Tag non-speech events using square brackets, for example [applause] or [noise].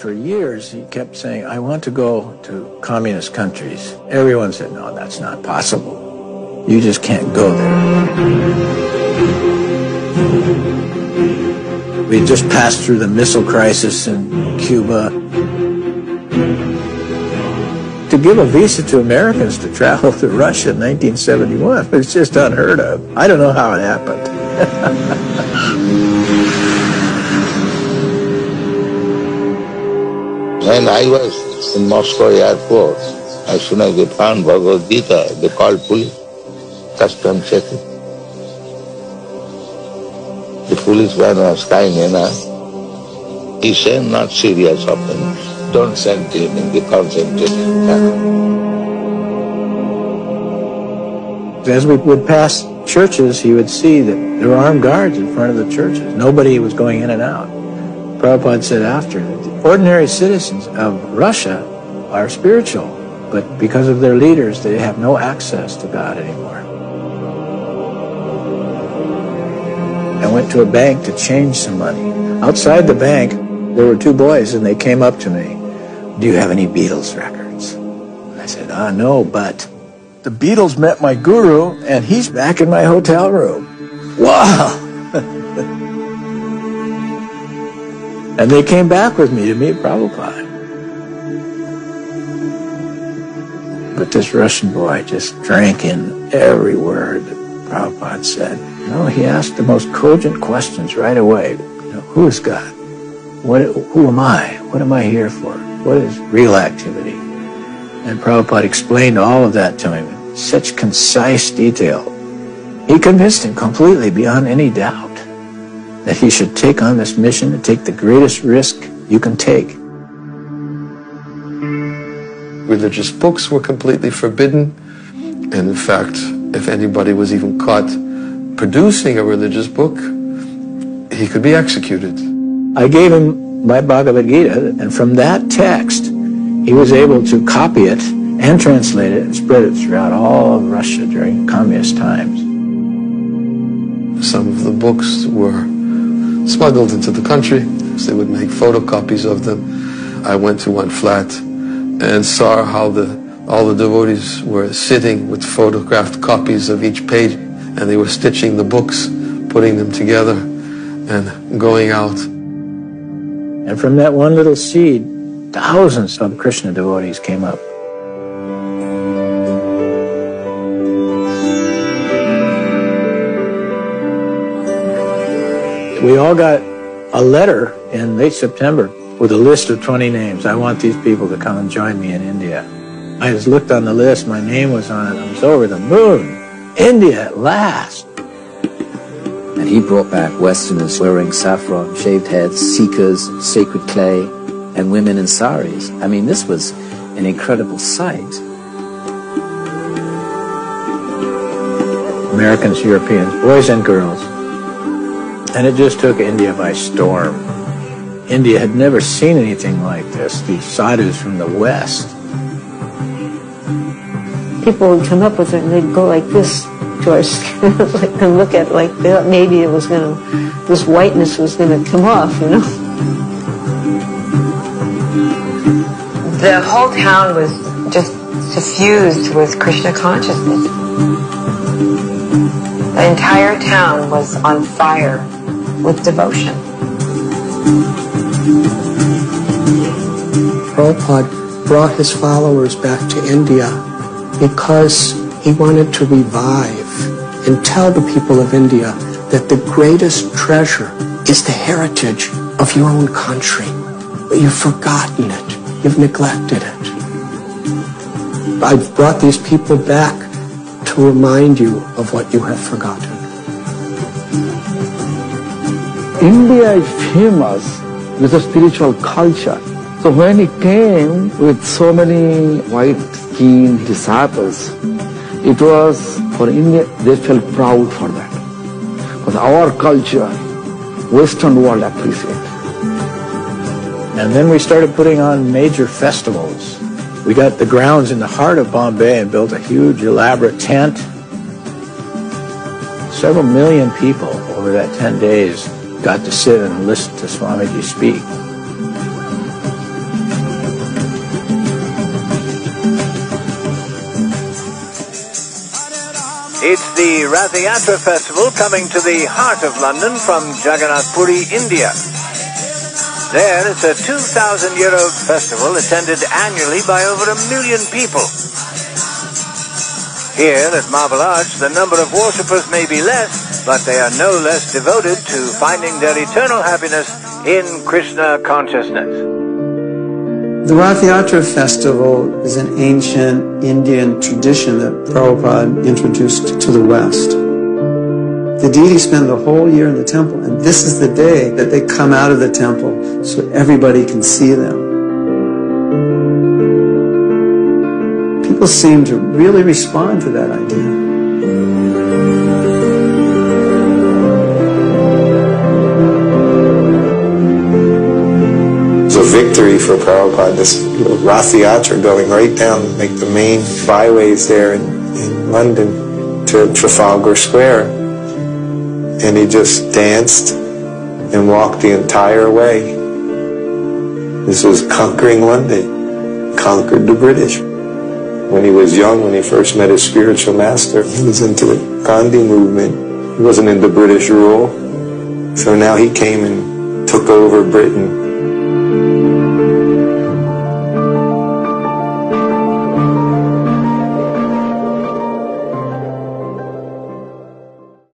For years, he kept saying, I want to go to communist countries. Everyone said, no, that's not possible. You just can't go there. We just passed through the missile crisis in Cuba. To give a visa to Americans to travel to Russia in 1971 was just unheard of. I don't know how it happened. [laughs] When I was in Moscow airport, as soon as they found Bhagavad Gita, they called police, custom checking. The policeman was kind enough. He said, not serious offense. Don't send him in the concentration camp. As we would pass churches, he would see that there were armed guards in front of the churches. Nobody was going in and out. Prabhupada said after, the ordinary citizens of Russia are spiritual, but because of their leaders, they have no access to God anymore. I went to a bank to change some money. Outside the bank, there were two boys, and they came up to me. Do you have any Beatles records? I said, ah, no, but the Beatles met my guru, and he's back in my hotel room. [laughs] Wow! [laughs] and they came back with me to meet Prabhupada. But this Russian boy just drank in every word that Prabhupada said. You know, he asked the most cogent questions right away. You know, who is God? What, who am I? What am I here for? What is real activity? And Prabhupada explained all of that to him in such concise detail. He convinced him completely beyond any doubt that he should take on this mission and take the greatest risk you can take. Religious books were completely forbidden. And in fact, if anybody was even caught producing a religious book, he could be executed. I gave him my Bhagavad Gita, and from that text, he was able to copy it and translate it and spread it throughout all of Russia during communist times. Some of the books were smuggled into the country. They would make photocopies of them. I went to one flat and saw how the all the devotees were sitting with photographed copies of each page and they were stitching the books, putting them together and going out. And from that one little seed, thousands of Krishna devotees came up. We all got a letter in late September with a list of 20 names. I want these people to come and join me in India. I just looked on the list, my name was on it, I was over the moon. India at last. And he brought back Westerners wearing saffron, shaved heads, seekers, sacred clay, and women in saris. I mean, this was an incredible sight. Americans, Europeans, boys and girls. And it just took India by storm. India had never seen anything like this, these sadhus from the West. People would come up with it and they'd go like this to our skin and look at it like they thought maybe it was going to, this whiteness was going to come off, you know. The whole town was just suffused with Krishna consciousness. The entire town was on fire with devotion. Prabhupada brought his followers back to India because he wanted to revive and tell the people of India that the greatest treasure is the heritage of your own country. But you've forgotten it. You've neglected it. I've brought these people back to remind you of what you have forgotten. India is famous with a spiritual culture. So when he came with so many white-skinned disciples, it was for India, they felt proud for that. Because our culture, Western world appreciate. And then we started putting on major festivals. We got the grounds in the heart of Bombay and built a huge elaborate tent. Several million people over that 10 days got to sit and listen to Swamiji speak. It's the Rathayatra Festival coming to the heart of London from Jagannath Puri, India. There, it's a 2,000-year-old festival attended annually by over a million people. Here at Marble Arch, the number of worshippers may be less, but they are no less devoted to finding their eternal happiness in Krishna consciousness. The Rath Yatra festival is an ancient Indian tradition that Prabhupada introduced to the West. The deities spend the whole year in the temple, and this is the day that they come out of the temple so everybody can see them. People seem to really respond to that idea. Victory for Prabhupada, this Rath going right down like the main byways there in, in London to Trafalgar Square. And he just danced and walked the entire way. This was conquering London, conquered the British. When he was young, when he first met his spiritual master, he was into the Gandhi movement. He wasn't into British rule. So now he came and took over Britain